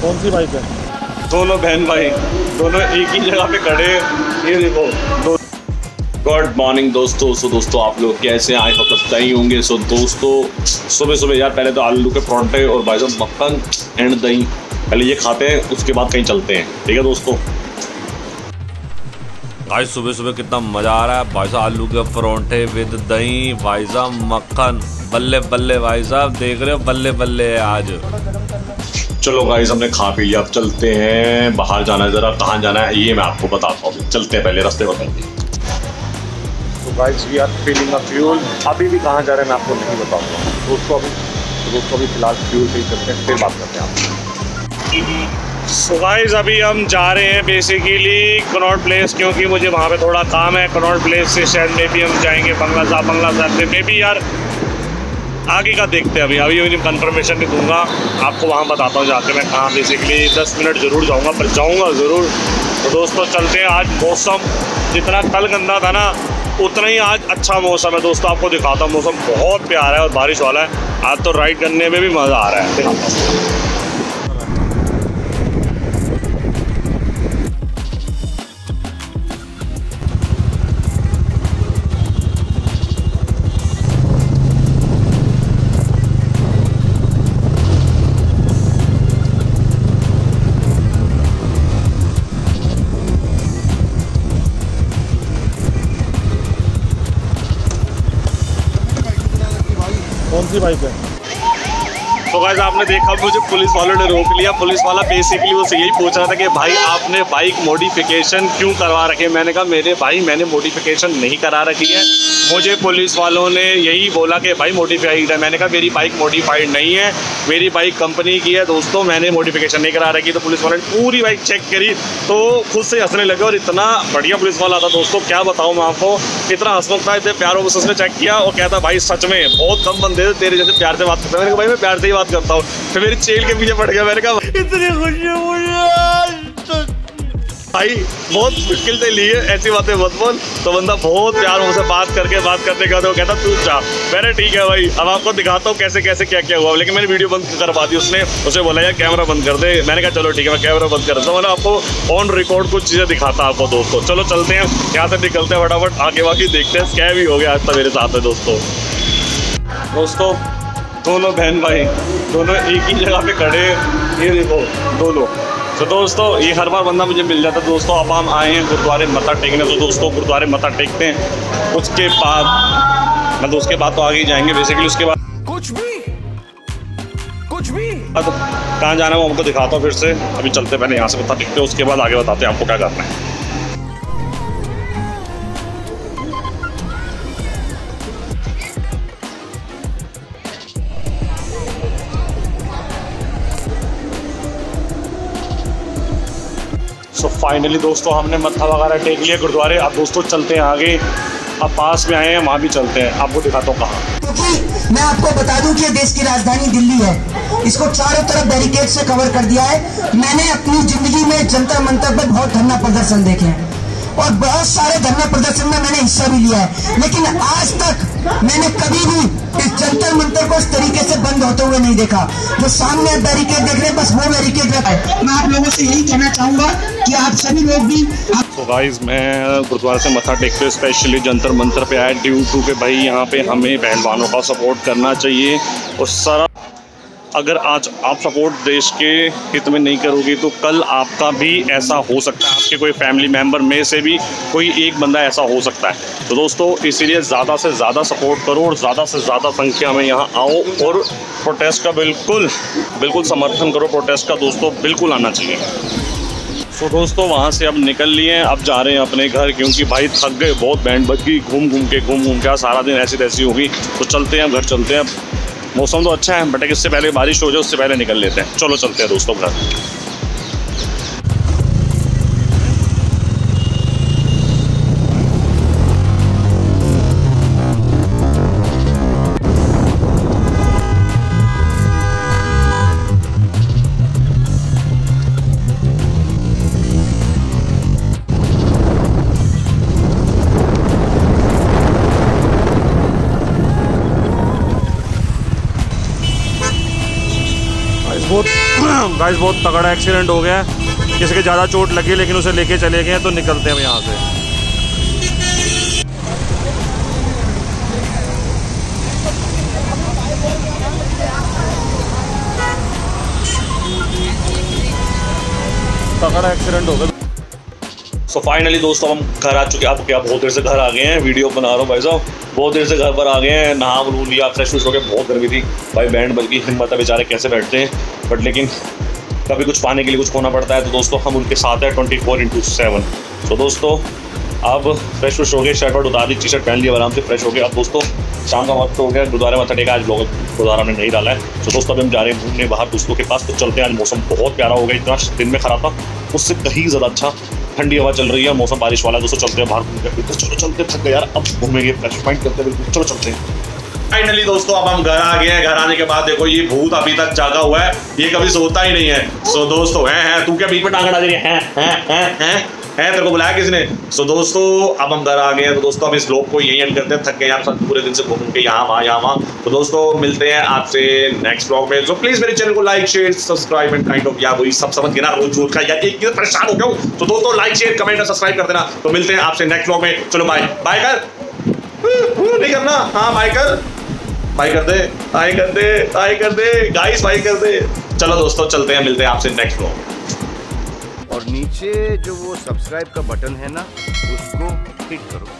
सी bike है? दोनों बहन भाई दोनों एक ही जगह पे खड़े ये देखो दो गुड मॉर्निंग दोस्तों। सो दोस्तों आप लोग कैसे हैं? आई होप सब सही होंगे। सो दोस्तों सुबह सुबह यार पहले तो आलू के परोंठे और भाई साहब मक्खन एंड दही। पहले ये खाते हैं उसके बाद कहीं चलते हैं। ठीक है दोस्तों? भाई सुबह सुबह कितना मज़ा आ रहा है। भाई साहब आलू के परोंठे विद दही भाई साहब मक्खन। बल्ले बल्ले भाई साहब देख रहे हो? बल्ले बल्ले आज। चलो गाइज़ हमने खा पी लिया अब चलते हैं बाहर जाना है ज़रा कहाँ जाना है ये मैं आपको बताता हूँ। चलते हैं पहले रास्ते बताइए तो guys we are filling a fuel अभी भी कहाँ जा रहे हैं मैं आपको नहीं बताऊँगा। दोस्तों अभी तो दोस्तों अभी फ़िलहाल फ्यूल पे ही करते हैं फिर बात करते हैं आपसे। सो गाइस अभी हम जा रहे हैं बेसिकली कनॉट प्लेस क्योंकि मुझे वहाँ पे थोड़ा काम है। कनॉट प्लेस से शायद में भी हम जाएँगे बंगला साहब बंगला साहब से। मे भी यार आगे का देखते हैं अभी। अभी मैं कंफर्मेशन भी दूँगा। आपको वहाँ बताता हूँ जाकर मैं कहाँ बेसिकली दस मिनट ज़रूर जाऊँगा, पर जाऊँगा ज़रूर। तो दोस्तों, चलते हैं आज मौसम। जितना कल गंदा था ना, उतना ही आज अच्छा मौसम है। दोस्तों, आपको दिखाता हूँ, मौसम बहुत प्यारा है और बारिश वाला है। आज तो राइड करने में भी मज़ा आ रहा है दिखाता हूँ। सी बाइक है। तो गाइस आपने देखा, मुझे पुलिस वालों ने रोक लिया। पुलिस वाला बेसिकली वो यही पूछ रहा था कि, भाई, आपने बाइक मॉडिफिकेशन क्यों करवा रखी? है मैंने कहा, मेरे भाई, मैंने मॉडिफिकेशन नहीं करा रखी है। मुझे पुलिस वालों ने यही बोला कि, भाई मॉडिफाइड है। मैंने कहा, मेरी बाइक मॉडिफाइड नहीं है। मेरी बाइक कंपनी की है। दोस्तों, मैंने मॉडिफिकेशन नहीं करा रखी। तो पुलिस वालों ने पूरी बाइक चेक करी। तो खुद से हंसने लगे और इतना बढ़िया पुलिस वाला था। दोस्तों, क्या बताऊँ मैं आपको? इतना हंसमुख था, इतने प्यारों उसने चेक किया और कहता, भाई, सच में, बहुत कम बंदे थे तेरे जैसे प्यार से बात करते मैंने कहा, भाई, मैं प्यार से ही बात करता हूँ। फिर मेरी चेल के पीछे पड़ गया मैंने कहा इतनी खुशी मुझे भाई बहुत मुश्किल से ली है ऐसी बातें मत बोल। तो बंदा बहुत प्यार मुझसे बात करके बात करते करते वो कहता तू जा। मैंने ठीक है भाई अब आपको दिखाता हूँ कैसे कैसे क्या क्या हुआ। लेकिन मैंने वीडियो बंद करवा दी उसने उसे बोला यार कैमरा बंद कर दे। मैंने कहा चलो ठीक है मैं कैमरा बंद कर देता हूँ। मैंने आपको ऑन रिकॉर्ड कुछ चीज़ें दिखाता आपको दोस्तों। चलो चलते हैं यहाँ से निकलते हैं फटाफट आगे बाकी देखते हैं क्या भी हो गया आज तक मेरे साथ है दोस्तों। दोस्तों दोनों बहन भाई दोनों एक ही जगह पे खड़े ये देखो दोनों। तो दोस्तों ये हर बार बंदा मुझे मिल जाता है। दोस्तों अब हम आए हैं गुरुद्वारे मत्था टेकने। तो दोस्तों गुरुद्वारे मत्था टेकते हैं। उसके बाद मतलब उसके बाद तो आगे ही जाएँगे। बेसिकली उसके बाद कुछ भी। कुछ भी। अब कहाँ जाना है वो हमको दिखाता हूँ फिर से। अभी चलते पहले यहाँ से मत्था टेकते हैं। उसके बाद आगे बताते हैं आपको क्या करना है। फाइनली दोस्तों हमने मत्था वगैरह टेक लिया गुरुद्वारे। अब दोस्तों चलते हैं आगे। अब पास में आए हैं, वहाँ भी चलते हैं। आपको दिखाता हूँ कहाँ। क्योंकि मैं आपको बता दूँ कि देश की राजधानी दिल्ली है। इसको चारों तरफ़ बैरिकेड से कवर कर दिया है। मैंने अपनी ज़िंदगी में जनता मंतर पर बहुत धरना प्रदर्शन देखे हैं। और बहुत सारे धरना प्रदर्शन में मैंने हिस्सा भी लिया है। लेकिन आज तक मैंने कभी भी इस जंतर मंतर को इस तरीके से बंद होते हुए नहीं देखा। जो सामने बैरिकेड देख रहे बस वो बैरिकेड रखा है। मैं आप लोगों से यही कहना चाहूँगा कि आप सभी लोग भी तो गाइस मैं गुरुद्वारा से मथा टेकते हुए स्पेशली जंतर मंतर पे आया। ड्यू टू के भाई यहाँ पे हमें भानों का सपोर्ट करना चाहिए। और सारा अगर आज आप सपोर्ट देश के हित में नहीं करोगे तो कल आपका भी ऐसा हो सकता है। आपके कोई फैमिली मेंबर में से भी कोई एक बंदा ऐसा हो सकता है। तो दोस्तों, इसीलिए ज़्यादा से ज़्यादा सपोर्ट करो और ज़्यादा से ज़्यादा संख्या में यहाँ आओ और प्रोटेस्ट का बिल्कुल बिल्कुल समर्थन करो। प्रोटेस्ट का दोस्तों बिल्कुल आना चाहिए। तो दोस्तों, वहाँ से अब निकल लिए हैं। अब जा रहे हैं अपने घर क्योंकि भाई थक गए, बहुत बैंड बज गई, घूम घूम के, घूम घूम के, सारा दिन ऐसी तैसी होगी तो चलते हैं घर चलते हैं। मौसम तो अच्छा है, बट इससे पहले बारिश हो जाए, उससे पहले निकल लेते हैं। चलो, चलते हैं दोस्तों, घर। बहुत गाइस बहुत तगड़ा एक्सीडेंट हो गया है। किसी के ज़्यादा चोट लगी, लेकिन उसे लेके चले गए तो निकलते हैं हम यहाँ से। तगड़ा एक्सीडेंट हो गया। सो so फाइनली दोस्तों हम घर आ चुके हैं। आप क्या, बहुत देर से घर आ गए हैं। वीडियो बना रहा हूँ भाई साहब। बहुत देर से घर पर आ गए हैं। नहा लू लिया फ्रेश फ्रेश हो गए बहुत गर्मी थी। भाई, बैंड बल्कि हिम्मत है बेचारे कैसे बैठते हैं। बट लेकिन कभी कुछ पाने के लिए कुछ खोना पड़ता है तो दोस्तों, हम उनके साथ हैं twenty four into seven so दोस्तों, अब फ्रेश फ्रेश हो गए शर्ट वर्ट उतार दी टी शर्ट पहन लिया आराम से फ्रेश हो गए अब दोस्तों, शाम का वक्त हो गया, गुरुद्वारे मत्था टेका आज लोग गुरुद्वारा में नहीं डाला है। तो दोस्तों, अभी हम जा रहे हैं घूमने बाहर दोस्तों के पास। तो चलते हैं आज मौसम बहुत प्यारा हो गया। इतना दिन में खराब था। उससे कहीं ज़्यादा अच्छा ठंडी हवा चल रही है, मौसम बारिश वाला, दोस्तों चलते हैं बाहर घूम के तो चलो, चलते थक गए यार, अब घूमेंगे फ्रेश पॉइंट करते बिल्कुल। चलो, चलते हैं। फाइनली दोस्तों, अब हम घर आ गए हैं। घर आने के बाद देखो, ये भूत अभी तक जागा हुआ है। ये कभी सोता ही नहीं है। सो दोस्तों, हैं हैं, तू क्या बीच में टांग डाल रही है, हैं हैं हैं? हैं तेरे को बुलाया किसने? सो दोस्तों, अब हम घर आ गए हैं तो दोस्तों हम इस ब्लॉग को यही एंड करते हैं। थक गए यार सब पूरे दिन से घूम के यहाँ, वहाँ यहाँ, वहाँ। तो दोस्तों, मिलते हैं आपसे नेक्स्ट ब्लॉग में। तो प्लीज़ मेरे चैनल को like share subscribe and kind of या वही सब समझ ना रोज रोज का एक परेशान हो गया तो दोस्तों लाइक शेयर कमेंट और सब्सक्राइब कर देना। तो मिलते हैं आपसे नेक्स्ट ब्लॉग में। चलो बाय बाय कर। नहीं करना। हाँ बाय कर। बाय कर दे। बाय कर दे। बाय कर दे। गाइस बाय कर दे। चलो दोस्तों, चलते हैं, मिलते हैं आपसे नेक्स्ट ब्लॉग और नीचे जो वो सब्सक्राइब का बटन है ना उसको हिट करो।